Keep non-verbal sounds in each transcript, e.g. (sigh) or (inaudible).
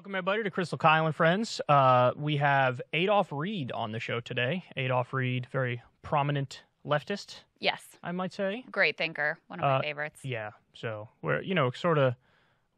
Welcome, everybody, to Krystal Kyle and Friends. Uh, we have Adolph Reed on the show today. Adolph Reed, very prominent leftist, Yes. I might say. Great thinker. One of my Uh, favorites. Yeah, so we're, you know, sort of,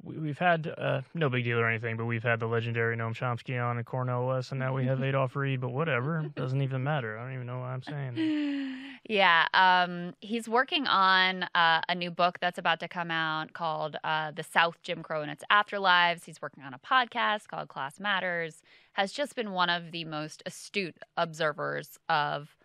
we've had, uh, no big deal or anything, but we've had the legendary Noam Chomsky on and Cornel West, and now we have (laughs) Adolph Reed, but whatever. Doesn't even matter. I don't even know what I'm saying. (laughs) Yeah. Um, he's working on uh, a new book that's about to come out called uh, The South Jim Crow and Its Afterlives. He's working on a podcast called Class Matters. Has just been one of the most astute observers of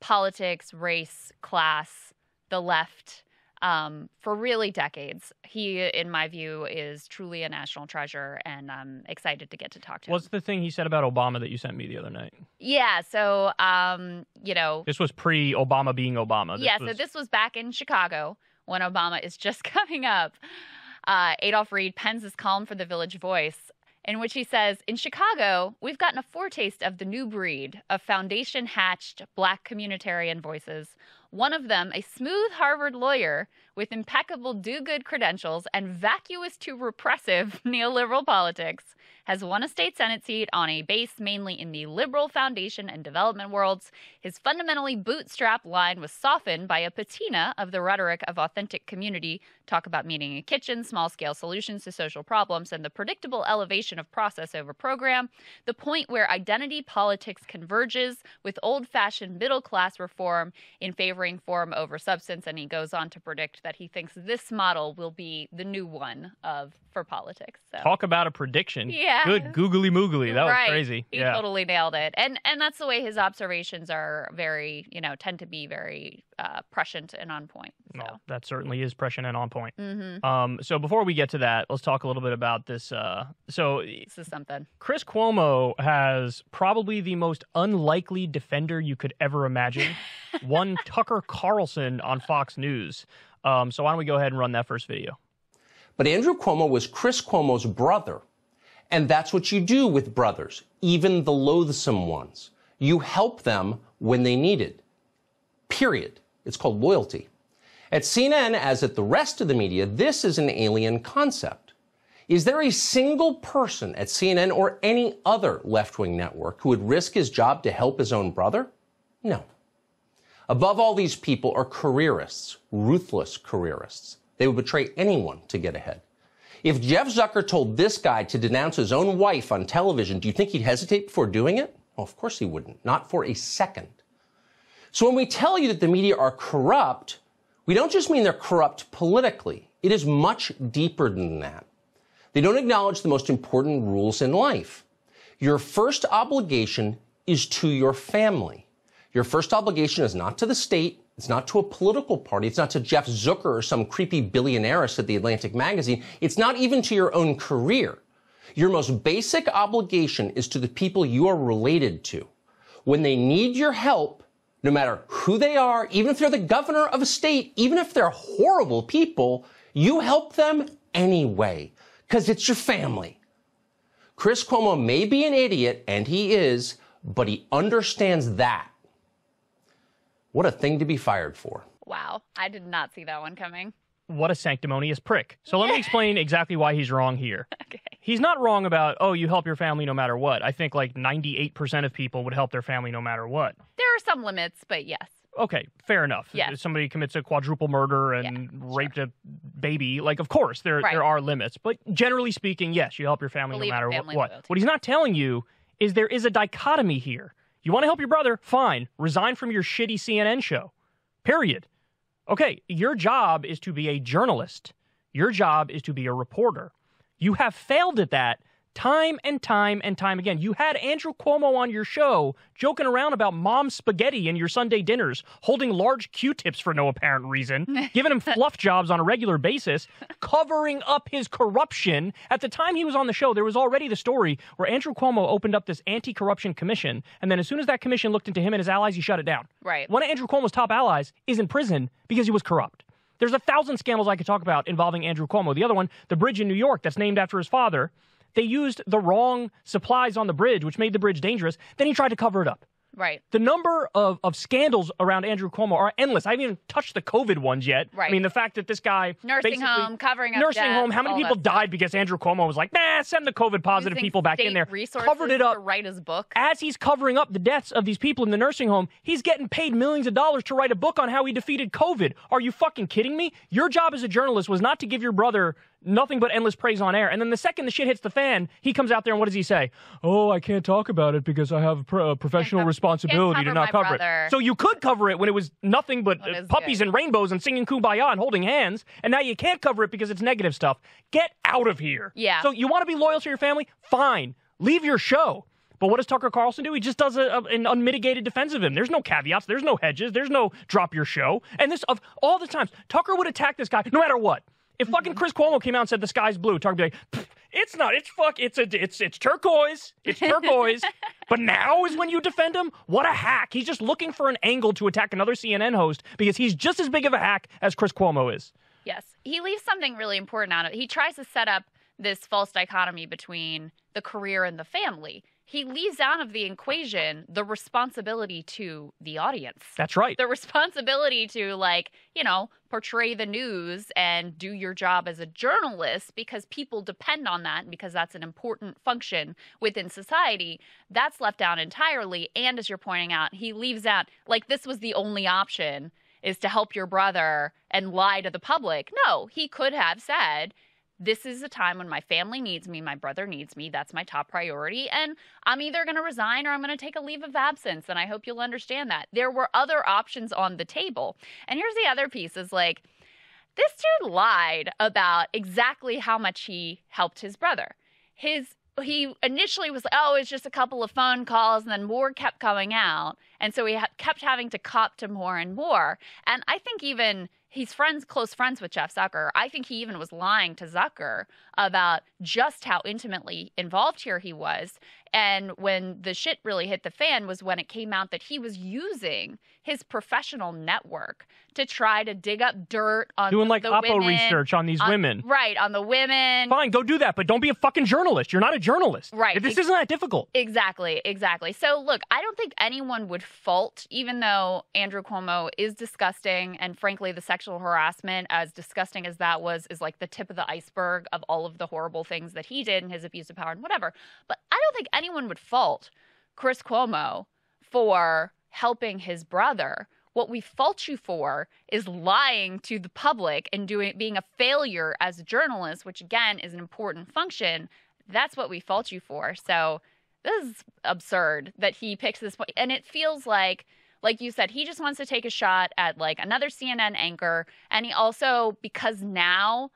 politics, race, class, the left. Um, for really decades. He, in my view, is truly a national treasure, and I'm excited to get to talk to him. What's the thing he said about Obama that you sent me the other night? Yeah, so um, you know, This was pre Obama being Obama. This yeah, was, so this was back in Chicago when Obama is just (laughs) coming up. Uh, Adolph Reed pens his column for the Village Voice, in which he says, In Chicago, we've gotten a foretaste of the new breed of foundation hatched black communitarian voices. One of them, a smooth Harvard lawyer with impeccable do good credentials and vacuous to repressive (laughs) neoliberal politics, has won a state Senate seat on a base mainly in the liberal foundation and development worlds. His fundamentally bootstrap line was softened by a patina of the rhetoric of authentic community talk about meeting in kitchen, small scale solutions to social problems, and the predictable elevation of process over program. The point where identity politics converges with old fashioned middle class reform in favoring form over substance. And he goes on to predict that he thinks this model will be the new one of for politics. So. Talk about a prediction. Yeah. Good googly moogly. That was right. crazy. He yeah. totally nailed it. And and that's the way his observations are very, you know, tend to be very uh, prescient and on point. So. Well, that certainly is prescient and on point. hmm Um, so before we get to that, let's talk a little bit about this. Uh, so This is something. Chris Cuomo has probably the most unlikely defender you could ever imagine. (laughs) One Tucker Carlson on Fox News. Um, so why don't we go ahead and run that first video? But Andrew Cuomo was Chris Cuomo's brother. And that's what you do with brothers, even the loathsome ones. You help them when they need it. Period. It's called loyalty. At CNN, as at the rest of the media, this is an alien concept. Is there a single person at CNN or any other left wing network who would risk his job to help his own brother? No. Above all, these people are careerists, ruthless careerists. They would betray anyone to get ahead. If Jeff Zucker told this guy to denounce his own wife on television, do you think he'd hesitate before doing it? Well, of course he wouldn't, not for a second. So when we tell you that the media are corrupt, we don't just mean they're corrupt politically. It is much deeper than that. They don't acknowledge the most important rules in life. Your first obligation is to your family. Your first obligation is not to the state, it's not to a political party, it's not to Jeff Zucker or some creepy billionaireist at the Atlantic magazine, it's not even to your own career. Your most basic obligation is to the people you are related to. When they need your help, no matter who they are, even if they're the governor of a state, even if they're horrible people, you help them anyway, because it's your family. Chris Cuomo may be an idiot, and he is, but he understands that. What a thing to be fired for. Wow. I did not see that one coming. What a sanctimonious prick. So let me explain exactly why he's wrong here. (laughs) Okay. He's not wrong about, oh, you help your family no matter what. I think like 98% of people would help their family no matter what. There are some limits, but yes. Okay, fair enough. Yes. If somebody commits a quadruple murder and raped a baby, like of course there Right. there are limits, but generally speaking, yes, you help your family Believe no matter family what. loyalty. What he's not telling you is there is a dichotomy here. You want to help your brother? Fine. Resign from your shitty CNN show. Period. Okay, your job is to be a journalist. Your job is to be a reporter. You have failed at that time and time and time again. You had Andrew Cuomo on your show joking around about mom's spaghetti in your Sunday dinners, holding large Q-tips for no apparent reason, (laughs) giving him fluff jobs on a regular basis, covering up his corruption. At the time he was on the show, there was already the story where Andrew Cuomo opened up this anti-corruption commission, and then as soon as that commission looked into him and his allies, he shut it down. Right. One of Andrew Cuomo's top allies is in prison because he was corrupt. There's a thousand scandals I could talk about involving Andrew Cuomo. The other one, the bridge in New York that's named after his father, they used the wrong supplies on the bridge, which made the bridge dangerous. Then he tried to cover it up. Right. The number of, of scandals around Andrew Cuomo are endless. I haven't even touched the COVID ones yet. Right. I mean, the fact that this guy Nursing home, covering up nursing deaths, home. How many people that stuff. died because Andrew Cuomo was like, nah, send the COVID positive Using people back in there. Covered it up. write his book. As he's covering up the deaths of these people in the nursing home, he's getting paid millions of dollars to write a book on how he defeated COVID. Are you fucking kidding me? Your job as a journalist was not to give your brother nothing but endless praise on air. And then the second the shit hits the fan, he comes out there and what does he say? Oh, I can't talk about it because I have a pro- a professional cover- responsibility can't to not cover brother. it. So you could cover it when it was nothing but uh, puppies good. and rainbows and singing kumbaya and holding hands. And now you can't cover it because it's negative stuff. Get out of here. Yeah. So you want to be loyal to your family? Fine. Leave your show. But what does Tucker Carlson do? He just does a, a- an unmitigated defense of him. There's no caveats. There's no hedges. There's no drop your show. And this of all the times Tucker would attack this guy no matter what. If fucking Chris Cuomo came out and said the sky's blue, Tucker would be like, it's not. It's fuck. It's a. It's it's turquoise. It's (laughs) turquoise. but now is when you defend him. What a hack! He's just looking for an angle to attack another CNN host because he's just as big of a hack as Chris Cuomo is. Yes. He leaves something really important out of it. He tries to set up this false dichotomy between the career and the family. He leaves out of the equation the responsibility to the audience. That's right. The (laughs) responsibility to, like, you know, portray the news and do your job as a journalist because people depend on that and because that's an important function within society. That's left out entirely. And as you're pointing out, he leaves out, like, this was the only option is to help your brother and lie to the public. No, he could have said, this is a time when my family needs me, my brother needs me. That's my top priority. And I'm either going to resign or I'm going to take a leave of absence. And I hope you'll understand that. There were other options on the table. And here's the other piece is like, this dude lied about exactly how much he helped his brother. His he initially was like, oh, it's just a couple of phone calls, and then more kept coming out, and so he ha- kept having to cop to more and more. And I think even he's friends, close friends with Jeff Zucker. I think he even was lying to Zucker about just how intimately involved here he was. And when the shit really hit the fan was when it came out that he was using his professional network to try to dig up dirt on Doing like the Oppo women, research on these on- women. right? On the women, Fine, go do that, but don't be a fucking journalist. You're not a journalist. Right. This isn't that difficult. Exactly, exactly. So, look, I don't think anyone would fault, even though Andrew Cuomo is disgusting, and frankly, the sexual harassment, as disgusting as that was, is like the tip of the iceberg of all of the horrible things that he did and his abuse of power and whatever. But I don't think anyone would fault Chris Cuomo for helping his brother. What we fault you for is lying to the public and doing being a failure as a journalist, which again is an important function. That's what we fault you for. So this is absurd that he picks this point and it feels like like you said he just wants to take a shot at like another CNN anchor and he also because now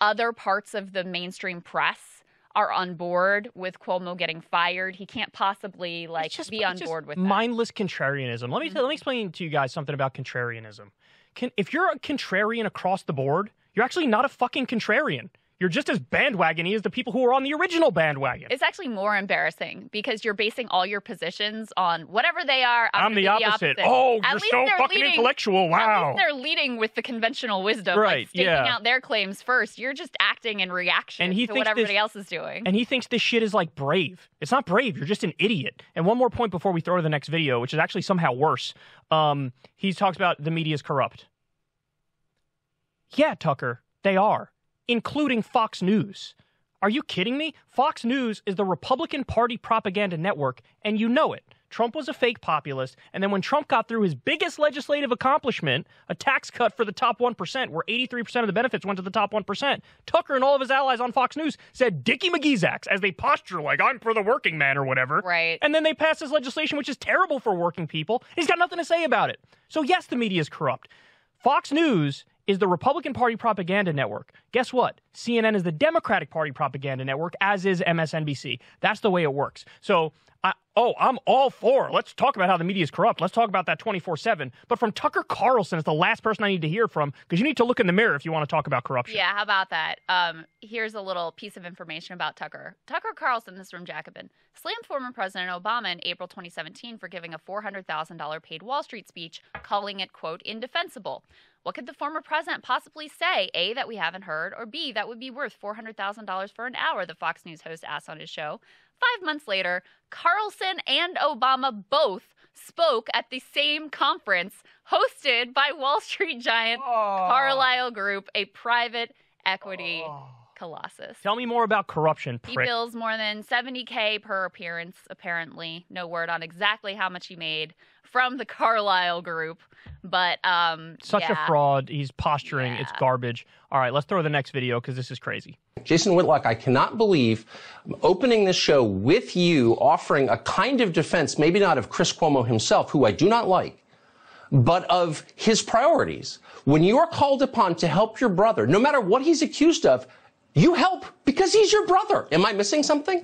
other parts of the mainstream press are on board with Cuomo getting fired he can't possibly like just- be on board with that. mindless contrarianism. Let me tell, let me mm-hmm. explain to you guys something about contrarianism. Can, if you're a contrarian across the board, you're actually not a fucking contrarian. You're just as bandwagony as the people who are on the original bandwagon. It's actually more embarrassing because you're basing all your positions on whatever they are. I'm gonna the opposite. opposite. Oh, At you're so fucking leading- intellectual. At Wow. least they're leading with the conventional wisdom, Right, like staking yeah. out their claims first. You're just acting in reaction And he to thinks what everybody this- else is doing. And he thinks this shit is like brave. It's not brave. You're just an idiot. And one more point before we throw to the next video, which is actually somehow worse. Um, he talks about the media is corrupt. Yeah, Tucker, they are, including Fox News. Are you kidding me? Fox News is the Republican Party propaganda network, and you know it. Trump was a fake populist, and then when Trump got through his biggest legislative accomplishment, a tax cut for the top 1%, where 83% of the benefits went to the top 1%, Tucker and all of his allies on Fox News said Dickie McGee's acts as they posture like, I'm for the working man or whatever. Right. And then they pass this legislation, which is terrible for working people. He's got nothing to say about it. So, yes, the media is corrupt. Fox News is the Republican Party propaganda network. Guess what? CNN is the Democratic Party propaganda network, as is MSNBC. That's the way it works. So, I, oh, I'm all for. Let's talk about how the media is corrupt. Let's talk about that 24 7. But from Tucker Carlson is the last person I need to hear from because you need to look in the mirror if you want to talk about corruption. Yeah, how about that? Um, here's a little piece of information about Tucker. Tucker Carlson, this is from Jacobin, slammed former President Obama in April 2017 for giving a $400,000 paid Wall Street speech, calling it, quote, indefensible. What could the former president possibly say? A, that we haven't heard, or B, that would be worth $400,000 for an hour, the Fox News host asked on his show. Five months later, Carlson and Obama both spoke at the same conference hosted by Wall Street giant Carlyle Group, a private equity colossus. Tell me more about corruption, He bills more than 70K per appearance, apparently. No word on exactly how much he made from the (laughs) Carlyle Group. But, um, Such yeah. a fraud. He's posturing. It's garbage. All right, let's throw the next video because this is crazy. Jason Whitlock, I cannot believe I'm opening this show with you offering a kind of defense, maybe not of Chris Cuomo himself, who I do not like, but of his priorities. When you are called upon to help your brother, no matter what he's accused of, you help because he's your brother. Am I missing something?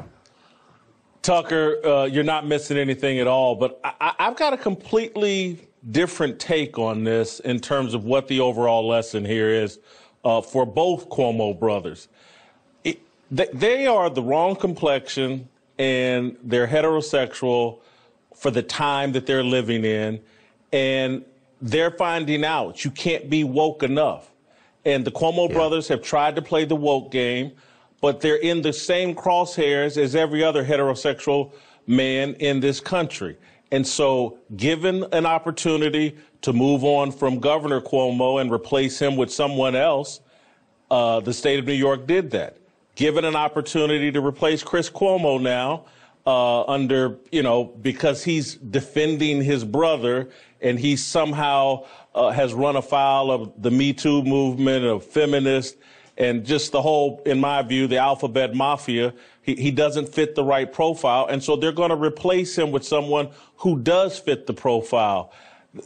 Tucker, uh, you're not missing anything at all. But I, I've got a completely different take on this in terms of what the overall lesson here is uh, for both Cuomo brothers. It, they, they are the wrong complexion and they're heterosexual for the time that they're living in. And they're finding out you can't be woke enough. And the Cuomo brothers have tried to play the woke game, but they're in the same crosshairs as every other heterosexual man in this country. And so, given an opportunity to move on from Governor Cuomo and replace him with someone else, uh, the state of New York did that. Given an opportunity to replace Chris Cuomo now, uh, under, you know, because he's defending his brother and he somehow uh, has run afoul of the Me Too movement of feminists and just the whole, in my view, the alphabet mafia. He, he doesn't fit the right profile. And so they're going to replace him with someone who does fit the profile.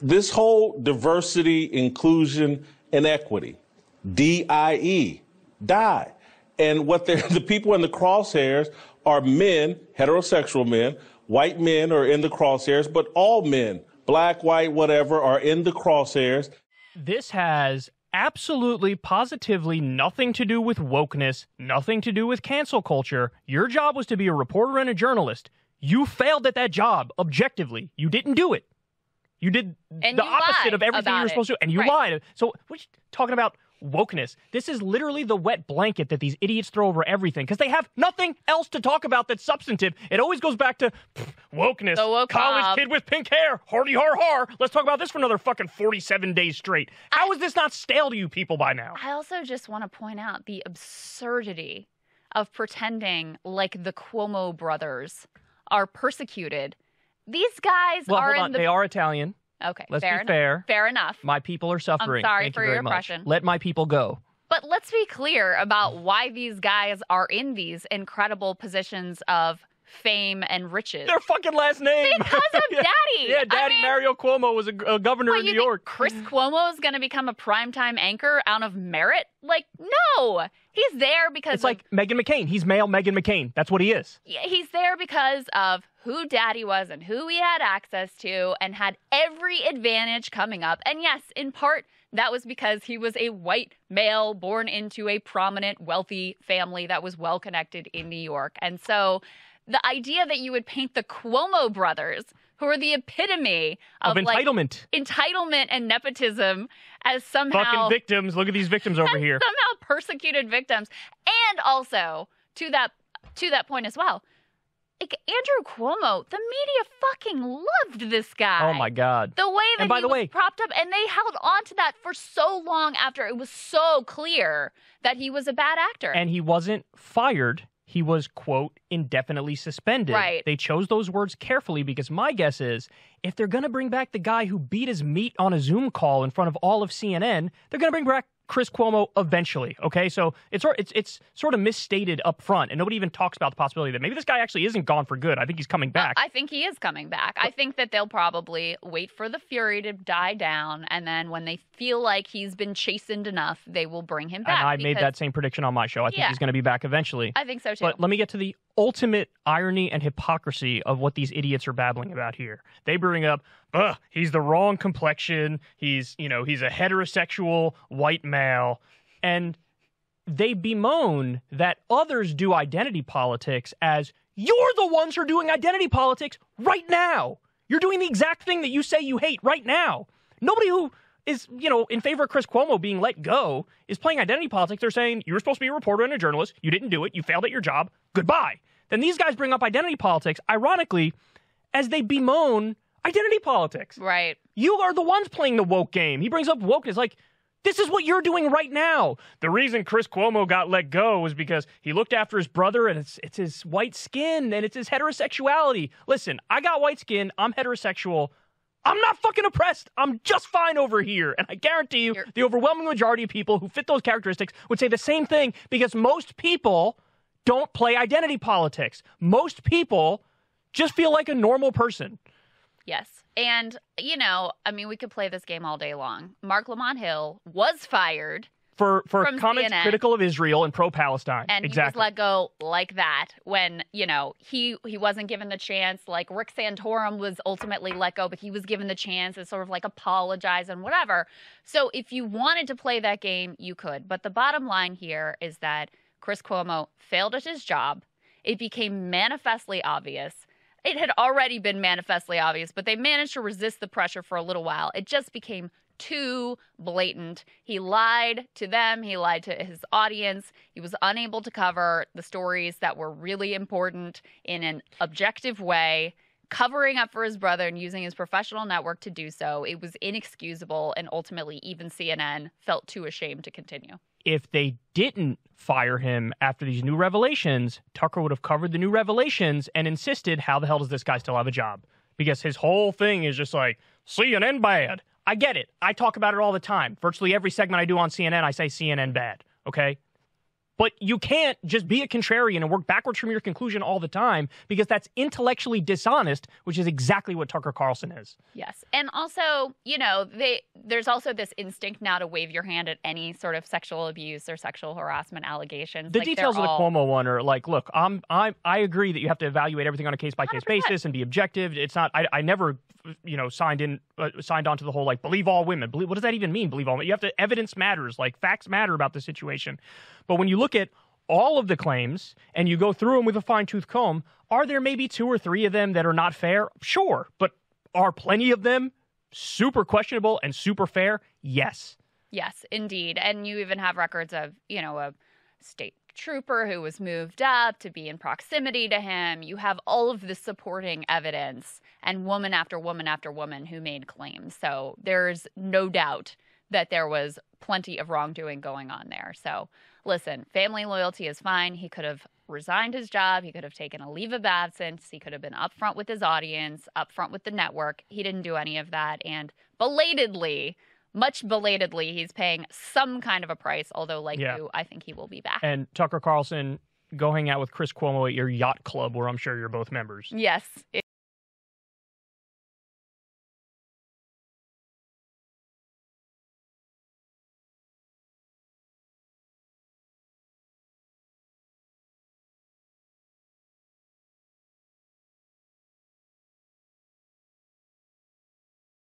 This whole diversity, inclusion, and equity, D-I-E, die. And what (laughs) the people in the crosshairs are men, heterosexual men, white men are in the crosshairs, but all men, black, white, whatever, are in the crosshairs. This has absolutely, positively nothing to do with wokeness, nothing to do with cancel culture. Your job was to be a reporter and a journalist. You failed at that job objectively. You didn't do it. You did And the you opposite of everything you about were it. supposed to, and you Right. lied. So we're just talking about wokeness. This is literally the wet blanket that these idiots throw over everything because they have nothing else to talk about that's substantive. It always goes back to pff, wokeness. The woke college mob. kid with pink hair. Hardy har har. Let's talk about this for another fucking 47 days straight. How is this not stale to you people by now? I also just want to point out the absurdity of pretending like the Cuomo brothers are persecuted. These guys Well, are hold in on. the They are Italian. Okay. Let's fair be enough. fair. Fair enough. My people are suffering. I'm sorry Thank for you very your much. oppression. Let my people go. But let's be clear about why these guys are in these incredible positions of fame and riches. Their fucking last name. Because of (laughs) yeah. Daddy. Yeah, I Daddy mean- Mario Cuomo was a, a governor What, in New York. Chris mm. Cuomo is going to become a primetime anchor out of merit? Like, no. He's there because It's like Meghan McCain. He's male Meghan McCain. That's what he is. Yeah, he's there because of who daddy was and who he had access to and had every advantage coming up. And yes, in part, that was because he was a white male born into a prominent, wealthy family that was well connected in New York. And so the idea that you would paint the Cuomo brothers, who are the epitome of, Of like entitlement. entitlement and nepotism, as somehow Fucking victims. Look at these victims over here. somehow persecuted victims and also to that to that point as well like andrew cuomo the media fucking loved this guy Oh my God. the way that And by he the was way- propped up and they held on to that for so long after it was so clear that he was a bad actor And he wasn't fired. He was, quote, indefinitely suspended. Right. They chose those words carefully because my guess is if they're going to bring back the guy who beat his meat on a Zoom call in front of all of CNN, they're going to bring back Chris Cuomo eventually. Okay, so it's sort- it's it's sort of misstated up front, and nobody even talks about the possibility that maybe this guy actually isn't gone for good. I think he's coming back. I think he is coming back. I think that they'll probably wait for the fury to die down, and then when they feel like he's been chastened enough, they will bring him back. and I made that same prediction on my show. I think Yeah. he's going to be back eventually. I think so too. But let me get to the ultimate irony and hypocrisy of what these idiots are babbling about here. They bring up, ugh, he's the wrong complexion. He's, you know, he's a heterosexual white male. And they bemoan that others do identity politics as you're the ones who are doing identity politics right now. You're doing the exact thing that you say you hate right now. Nobody who is, you know, in favor of Chris Cuomo being let go is playing identity politics. They're saying you were supposed to be a reporter and a journalist. You didn't do it. You failed at your job. Goodbye. Then these guys bring up identity politics, ironically, as they bemoan Identity politics. Right. You are the ones playing the woke game. He brings up wokeness like this is what you're doing right now. The reason Chris Cuomo got let go was because he looked after his brother and it's it's his white skin and it's his heterosexuality. Listen, I got white skin, I'm heterosexual. I'm not fucking oppressed. I'm just fine over here. And I guarantee you, the overwhelming majority of people who fit those characteristics would say the same thing because most people don't play identity politics. Most people just feel like a normal person. Yes. And, you know, I mean, we could play this game all day long. Marc Lamont Hill was fired For for From comments CNN. critical of Israel and pro Palestine. and exactly. he was let go like that when, you know, he he wasn't given the chance. Like Rick Santorum was ultimately let go, but he was given the chance to sort of like apologize and whatever. So if you wanted to play that game, you could. But the bottom line here is that Chris Cuomo failed at his job. It became manifestly obvious. It had already been manifestly obvious, but they managed to resist the pressure for a little while. It just became too blatant. He lied to them, he lied to his audience. He was unable to cover the stories that were really important in an objective way, covering up for his brother and using his professional network to do so. It was inexcusable, and ultimately, even CNN felt too ashamed to continue. If they didn't fire him after these new revelations, Tucker would have covered the new revelations and insisted, how the hell does this guy still have a job? Because his whole thing is just like, CNN bad. I get it. I talk about it all the time. Virtually every segment I do on CNN, I say CNN bad. Okay? But you can't just be a contrarian and work backwards from your conclusion all the time because that's intellectually dishonest, which is exactly what Tucker Carlson is. Yes. And also, you know, they there's also this instinct now to wave your hand at any sort of sexual abuse or sexual harassment allegations. The Like, details of the all- Cuomo one are like, look, I'm, I'm, I agree that you have to evaluate everything on a case by case basis and be objective. It's not. I, I never, you know, signed in, uh, signed on to the whole like believe all women. Believe, what does that even mean? Believe all women. You have to evidence matters. Like facts matter about the situation. But when you look at all of the claims and you go through them with a fine tooth comb, are there maybe two or three of them that are not fair? Sure, but are plenty of them super questionable and super fair? Yes. Yes, indeed. And you even have records of, you know, a state trooper who was moved up to be in proximity to him. You have all of the supporting evidence and woman after woman after woman who made claims. So there's no doubt that there was plenty of wrongdoing going on there. So listen, family loyalty is fine. He could have resigned his job. He could have taken a leave of absence. He could have been upfront with his audience, upfront with the network. He didn't do any of that. And belatedly, much belatedly, he's paying some kind of a price. Although, like Yeah. you, I think he will be back. And Tucker Carlson, go hang out with Chris Cuomo at your yacht club, where I'm sure you're both members. yes,